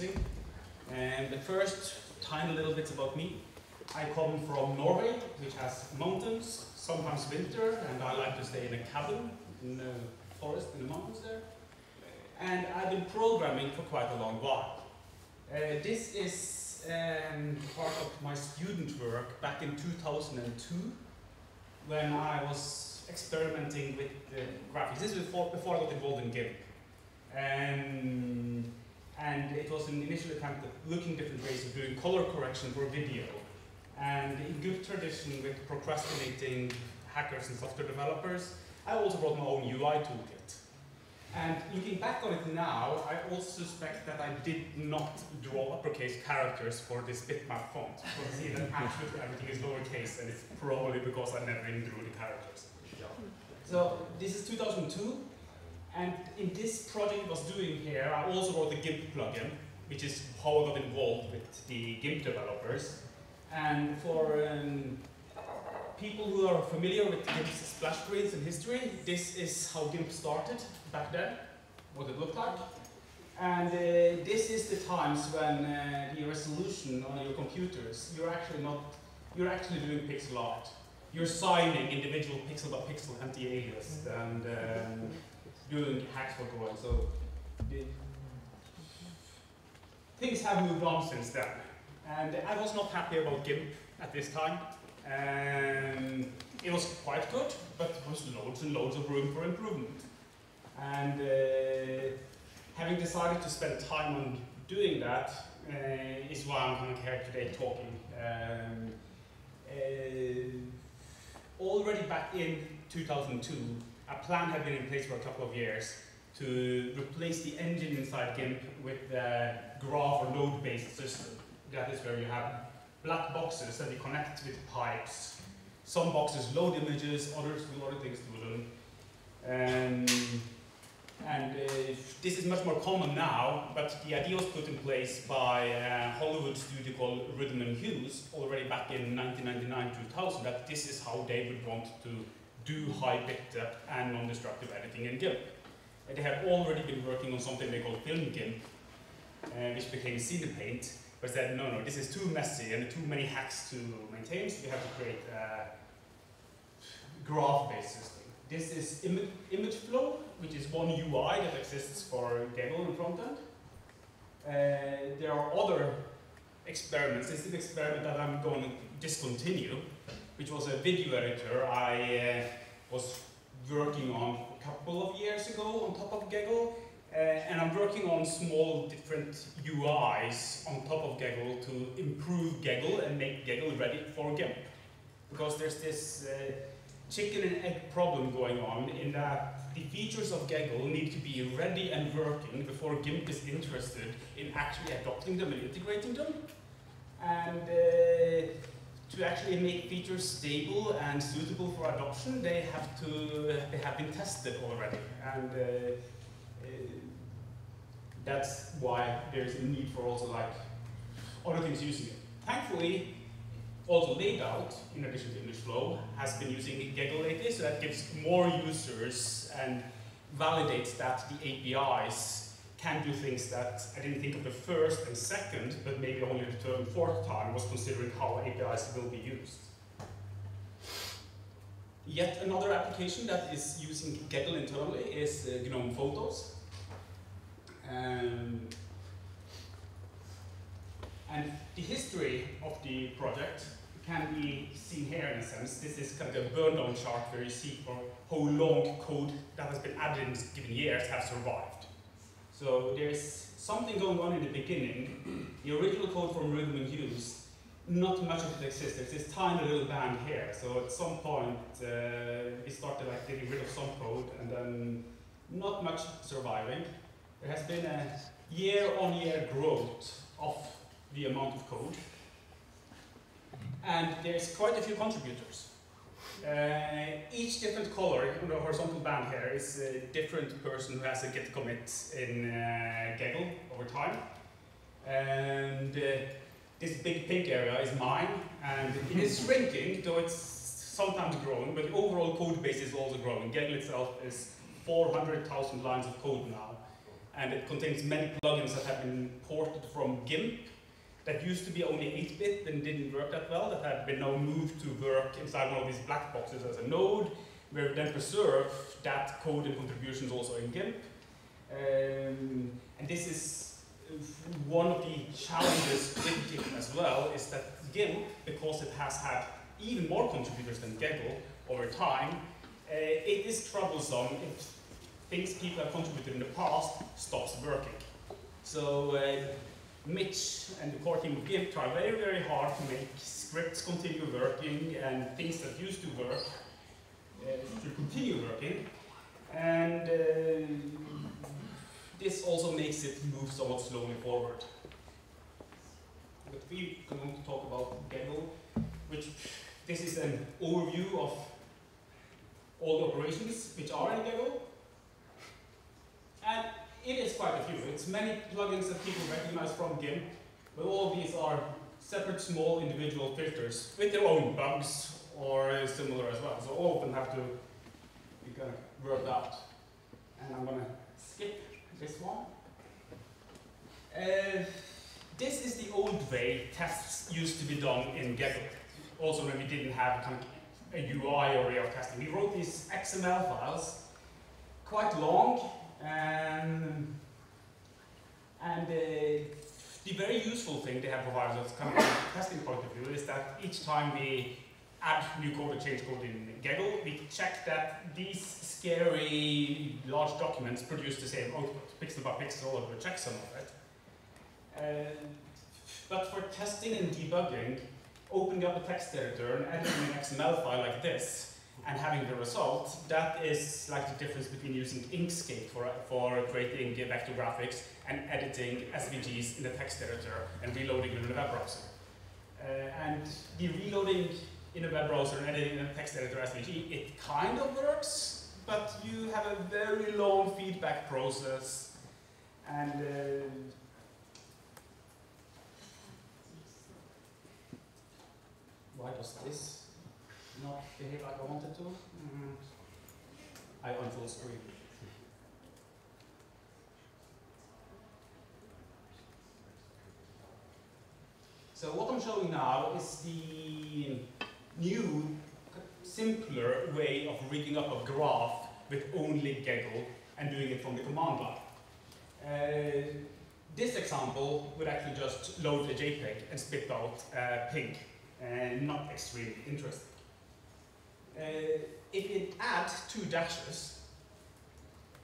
later is using. And the first tiny little bits about me. I come from Norway, which has mountains, sometimes winter, and I like to stay in a cabin in the forest in the mountains there. And I've been programming for quite a long while. Uh, this is um, part of my student work back in 2002 when I was experimenting with uh, graphics. This was before, before I got involved in GIMP. Um, and it was an initial attempt at looking different ways of doing color correction for video. And in good tradition with procrastinating hackers and software developers, I also brought my own UI toolkit. And looking back on it now, I also suspect that I did not draw uppercase characters for this bitmap font. Because see that actually everything is lowercase, and it's probably because I never even drew the characters. So this is 2002, and in this project I was doing here, I also wrote the GIMP plugin, which is how I got involved with the GIMP developers. And for um, people who are familiar with GIMP's splash screens and history, this is how GIMP started back then, what it looked like. And uh, this is the times when uh, the resolution on your computers, you're actually not, you're actually doing pixel art. You're signing individual pixel by pixel anti-alias and um, doing hacks for drawing. So things have moved on since then. And I was not happy about GIMP at this time. Um, it was quite good, but there was loads and loads of room for improvement. And uh, having decided to spend time on doing that uh, is why I'm of here today talking. Um, uh, already back in 2002, a plan had been in place for a couple of years to replace the engine inside GIMP with a graph or node-based system. That is where you have black boxes that you connect with pipes. Some boxes load images, others do other things to them. Um, and uh, this is much more common now, but the idea was put in place by a Hollywood studio called Rhythm and Hues already back in 1999-2000 that this is how they would want to do high bit and non-destructive editing in GIMP. And they had already been working on something they called Film GIMP, uh, which became Cinepaint, but said, no, no, this is too messy and too many hacks to maintain, so we have to create a graph-based system. This is Im image flow, which is one UI that exists for GEGL and frontend. Uh, there are other experiments. This is an experiment that I'm going to discontinue, which was a video editor I uh, was working on a couple of years ago on top of GEGL. Uh, and I'm working on small different UIs on top of GEGL to improve GEGL and make GEGL ready for GIMP. Because there's this uh, chicken and egg problem going on in that the features of GEGL need to be ready and working before GIMP is interested in actually adopting them and integrating them. And uh, to actually make features stable and suitable for adoption, they have to they have been tested already. And uh, uh, that's why there's a need for also like other things using it. Thankfully, also layout, in addition to image flow, has been using GEGL lately, so that gives more users and validates that the APIs can do things that I didn't think of the first and second, but maybe only the third and fourth time was considering how APIs will be used. Yet another application that is using GEGL internally is uh, GNOME Photos. Um, and the history of the project can be seen here in a sense. This is kind of a burn down chart where you see for how long code that has been added in given years have survived. So there's something going on in the beginning. The original code from Rhythm and Hues, not much of it exists. There's this tiny little band here. So at some point, uh, we started like getting rid of some code and then not much surviving. There has been a year-on-year -year growth of the amount of code. And there's quite a few contributors. Uh, each different color on the horizontal band here is a different person who has a git commit in uh, GEGL over time. And uh, this big pink area is mine, and it is shrinking, though it's sometimes growing, but the overall code base is also growing. GEGL itself is 400,000 lines of code now, and it contains many plugins that have been ported from GIMP that used to be only 8-bit and didn't work that well, that have been now moved to work inside one of these black boxes as a node, where we then preserve that code and contributions also in GIMP. Um, and this is uh, one of the challenges with GIMP as well, is that GIMP, because it has had even more contributors than GEGL over time, uh, it is troublesome if things people have contributed in the past stops working. So uh, Mitch and the core team of GIMP try very, very hard to make scripts continue working and things that used to work uh, to continue working. And uh, this also makes it move somewhat slowly forward. But we are going to talk about GEGL, which this is an overview of all the operations which are in GEGL. And it is quite a few. It's many plugins that people recognize from GIMP, but all these are separate small individual filters with their own bugs or similar as well. So all of them have to be kind of worked out. And I'm going to skip this one. Uh, this is the old way tests used to be done in GEGL. Also when we didn't have kind of a UI or way of testing. We wrote these XML files, quite long, um, and uh, the very useful thing they have provided us, kind of from testing point of view, is that each time we add new code or change code in GEGL, we check that these scary large documents produce the same output, pixel by pixel, or we check some of it. Uh, but for testing and debugging, opening up a text editor and editing an XML file like this and having the result, that is like the difference between using Inkscape for, for creating vector graphics and editing SVGs in the text editor and reloading them in a web browser. Uh, and the reloading in a web browser and editing in a text editor SVG, it kind of works, but you have a very long feedback process and uh, why does this not behave like I wanted to? Mm. I unfull screen. So what I'm showing now is the new, simpler way of rigging up a graph with only GEGL and doing it from the command line. Uh, this example would actually just load a JPEG and spit out a pig and not extremely interesting. Uh, if it add two dashes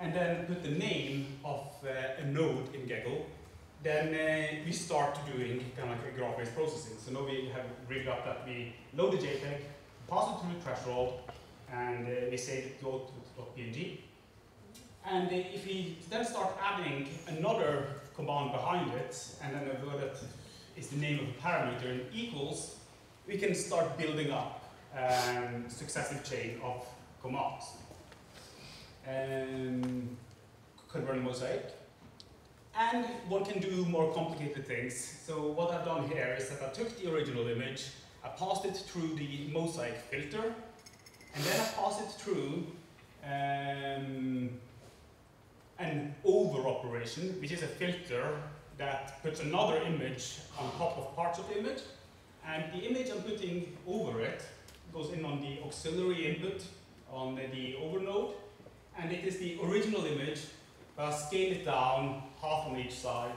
and then put the name of uh, a node in GEGL, then uh, we start doing kind of like graph-based processing. So now we have rigged up that we load the JPEG, pass it through the threshold, and uh, we save it to .png. And uh, if we then start adding another command behind it, and then a word that is the name of a parameter and equals, we can start building up um, successive chain of commands. Um, could run mosaic. And one can do more complicated things. So what I've done here is that I took the original image, I passed it through the mosaic filter, and then I passed it through um, an over operation, which is a filter that puts another image on top of parts of the image, and the image I'm putting over it goes in on the auxiliary input on the over node. And it is the original image, but I scale it down half on each side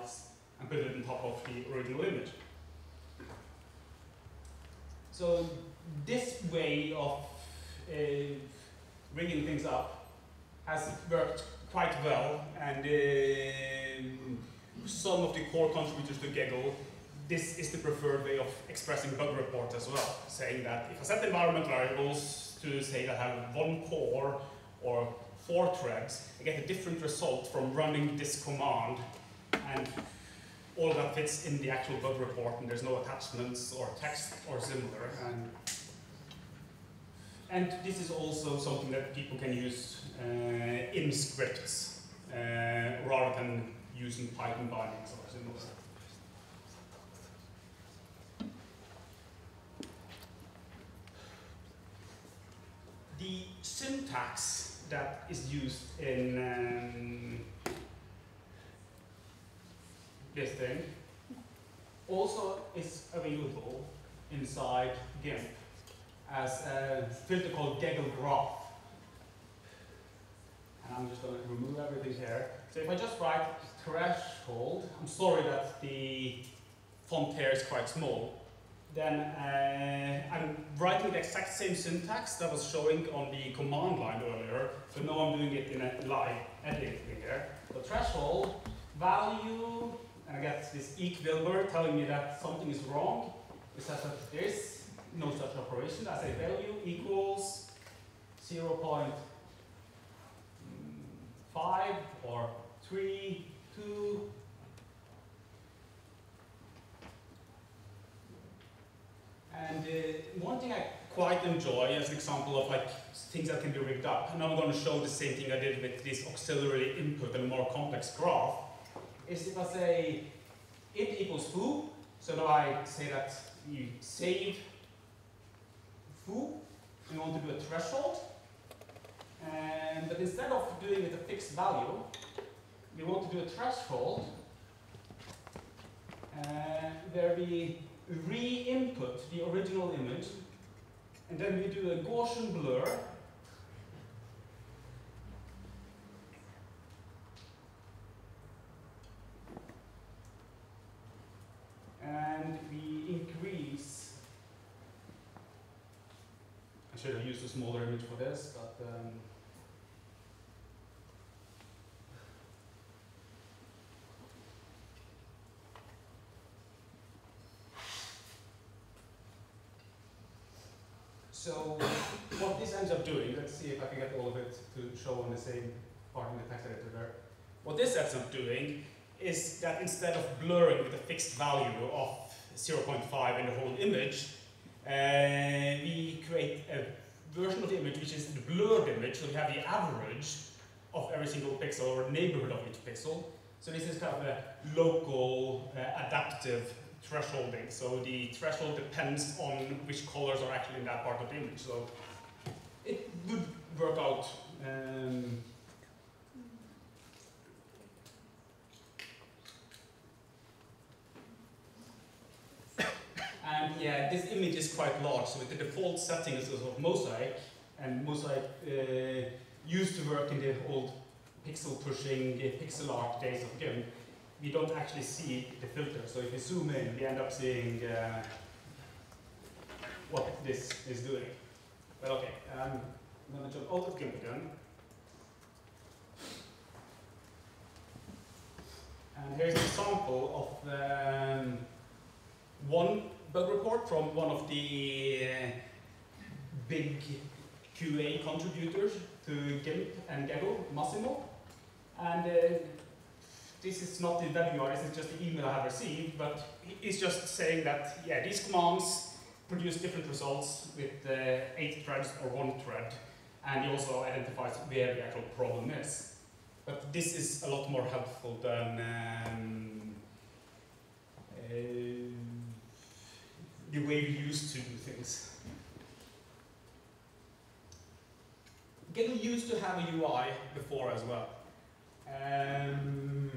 and put it on top of the original image. So this way of uh, rigging things up has worked quite well and uh, some of the core contributors to GEGL this is the preferred way of expressing bug report as well, saying that if I set environment variables to say that I have one core or four threads, I get a different result from running this command and all that fits in the actual bug report and there's no attachments or text or similar. And, and this is also something that people can use uh, in scripts uh, rather than using Python bindings or similar. The syntax that is used in um, this thing also is available inside GIMP as a filter called GEGL Graph. And I'm just going to remove everything here. So if I just write threshold, I'm sorry that the font here is quite small, then uh, I'm writing the exact same syntax that was showing on the command line earlier, but now I'm doing it in a live editing here. So threshold, value, and I get this eq Wilber telling me that something is wrong. It says that there is no such operation. I say value equals 0 0.5 or 3, 2, And uh, one thing I quite enjoy as an example of like things that can be rigged up, and I'm going to show the same thing I did with this auxiliary input and a more complex graph, is if I say int equals foo, so now I say that you save foo, you want to do a threshold, and but instead of doing it a fixed value, we want to do a threshold, and there be re-input the original image, and then we do a Gaussian blur, and we increase. I should have used a smaller image for this, but um, So what this ends up doing, let's see if I can get all of it to show on the same part in the text editor there. What this ends up doing is that instead of blurring with a fixed value of 0.5 in the whole image, uh, we create a version of the image which is the blurred image, so we have the average of every single pixel or neighborhood of each pixel. So this is kind of a local uh, adaptive thresholding. So the threshold depends on which colors are actually in that part of the image. So it would work out. Um, and yeah, this image is quite large. So with the default settings of Mosaic, and Mosaic uh, used to work in the old pixel pushing, pixel art days of GIMP we don't actually see the filter. So if we zoom in, we end up seeing uh, what this is doing. But okay, um, I'm going to jump out of GIMP again. And here's an example of um, one bug report from one of the uh, big QA contributors to GIMP and GEGL, Massimo. And uh, this is not the WR, this is just the email I have received, but it's just saying that, yeah, these commands produce different results with uh, eight threads or one thread, and it also identifies where the actual problem is. But this is a lot more helpful than um, uh, the way we used to do things. Getting used to have a UI before as well. Um,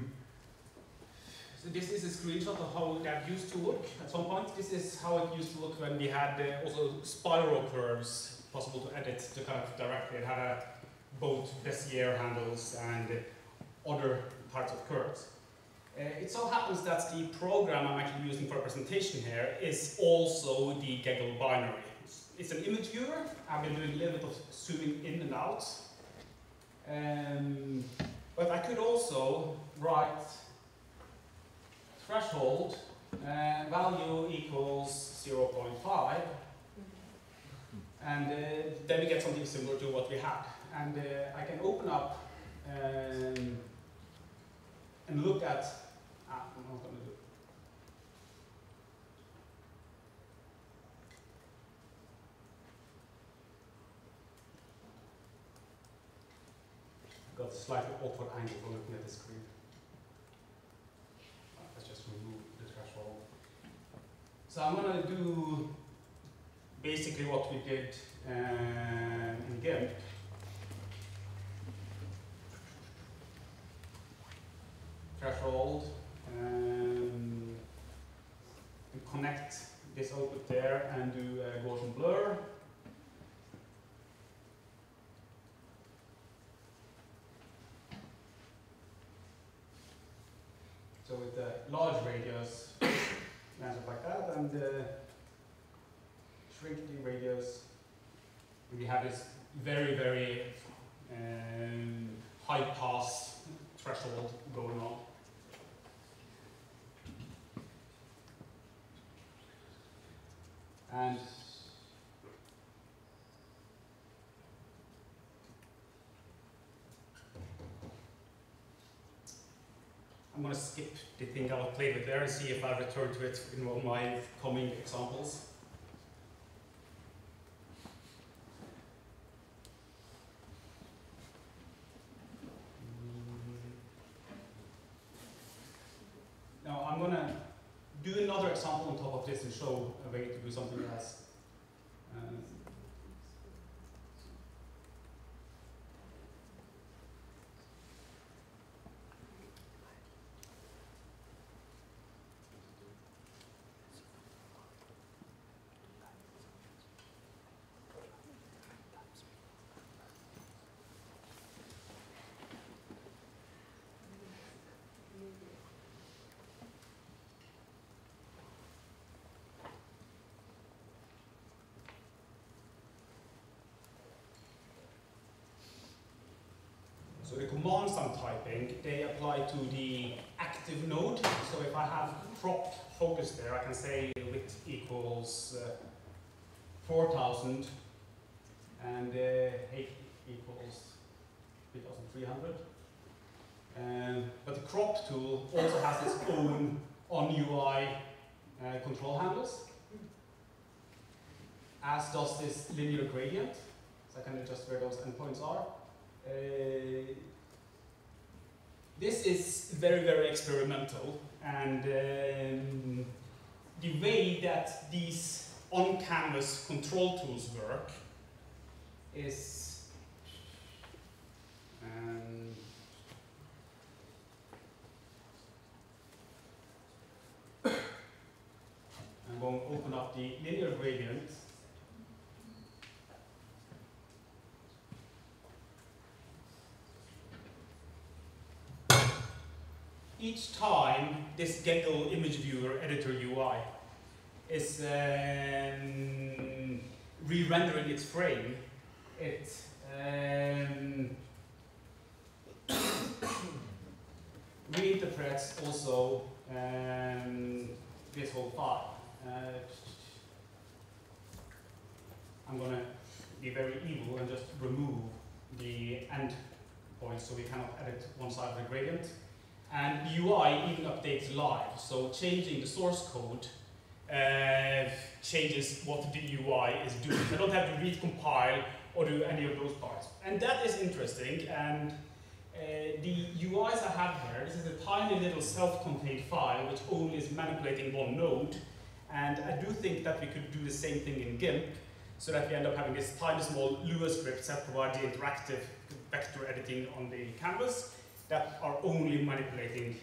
so this is a screenshot of how that used to look at some point. This is how it used to look when we had uh, also spiral curves possible to edit to kind of directly. It had both Bezier handles and other types of curves. Uh, it so happens that the program I'm actually using for a presentation here is also the GEGL binary. It's an image viewer. I've been doing a little bit of zooming in and out. Um, but I could also write threshold uh, value equals 0.5 and uh, then we get something similar to what we had. And uh, I can open up um, and look at, ah, I'm not going to do got a slightly awkward angle for looking at the screen. Uh, let's just remove the threshold. So I'm going to do basically what we did um, in GIMP, threshold, um, and connect this output there and do a Gaussian blur. So with the large radius, lines up like that, and uh, shrink the radius, we have this very, very um, high pass threshold going on. And I'm going to skip the thing I'll play with there and see if I return to it in one of my coming examples. Going to do another example on top of this and show a way to do something else. Um, So the commands I'm typing, they apply to the active node. So if I have crop focus there, I can say width equals uh, 4000 and uh, height equals 3300. Um, but the crop tool also has its own on UI uh, control handles, as does this linear gradient. So I can adjust where those endpoints are. Uh, this is very, very experimental, and um, the way that these on-canvas control tools work is um, I'm going to open up the linear gradient each time this GEGL image viewer editor UI is um, re-rendering its frame, it um, reinterprets also um, this whole file. Uh, I'm going to be very evil and just remove the end points so we cannot edit one side of the gradient. And UI even updates live, so changing the source code uh, changes what the UI is doing. I don't have to recompile or do any of those parts. And that is interesting, and uh, the UIs I have here, this is a tiny little self-contained file which only is manipulating one node, and I do think that we could do the same thing in GIMP, so that we end up having this tiny small Lua scripts that provide the interactive vector editing on the canvas, that are only manipulating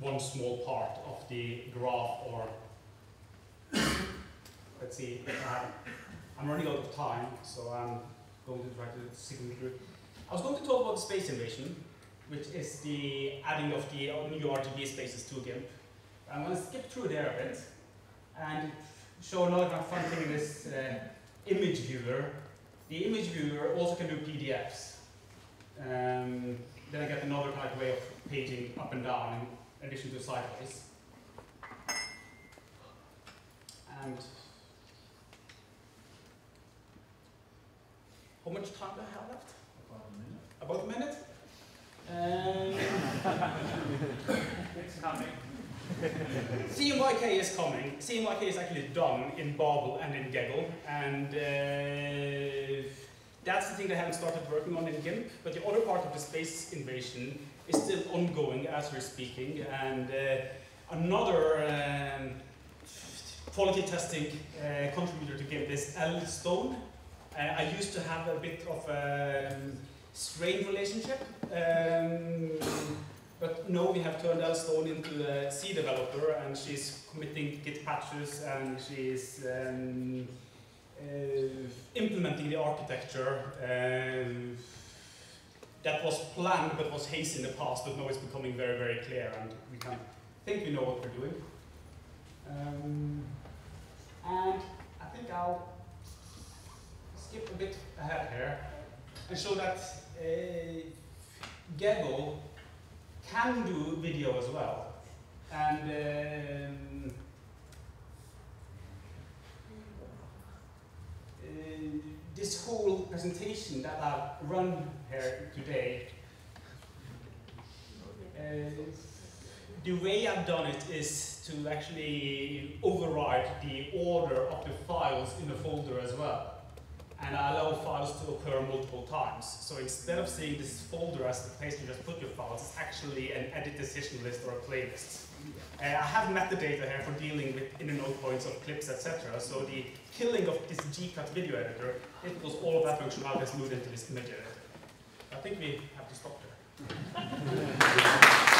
one small part of the graph or let's see I'm running out of time so I'm going to try to signal through. I was going to talk about space invasion which is the adding of the new RGB spaces to GIMP I'm going to skip through there a bit and show another kind of fun thing in this uh, image viewer. The image viewer also can do PDFs um, then I get another kind of way of paging up and down in addition to sideways. And how much time do I have left? About a minute. About a minute? Um, It's coming. CMYK is coming. CMYK is actually done in babl and in GEGL, and uh, that's the thing they haven't started working on in GIMP. But the other part of the space invasion is still ongoing as we're speaking, and uh, another um, quality testing uh, contributor to GIMP is Elle Stone. Uh, I used to have a bit of a um, strained relationship, um, but now we have turned L. Elstone into a C developer, and she's committing Git patches, and she's um, implementing the architecture. Um, that was planned but was hazy in the past, but now it's becoming very, very clear, and we can think we know what we're doing. Um, and I think I'll skip a bit ahead here and show that uh, GEGL can do video as well. And um, this whole presentation that I've run here today, uh, the way I've done it is to actually override the order of the files in the folder as well. And I allow files to occur multiple times. So instead of seeing this folder as the place you just put your files, it's actually an edit decision list or a playlist. Uh, I have metadata here for dealing with inner node points of clips, etc. So the killing of this gcut video editor, it was all of that functionality moved into this image editor. I think we have to stop there.